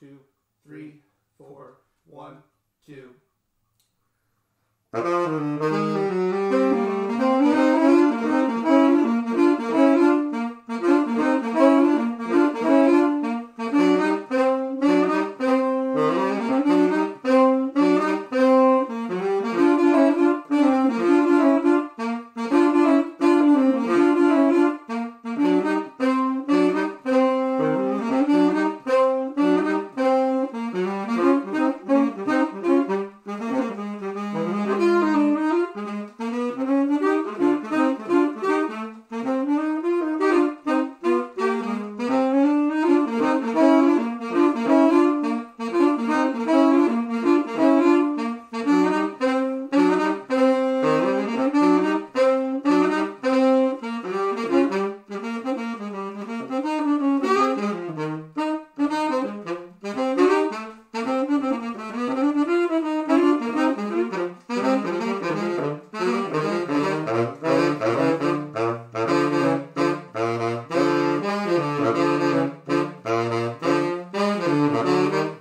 two, three, four, one, two. Thank you.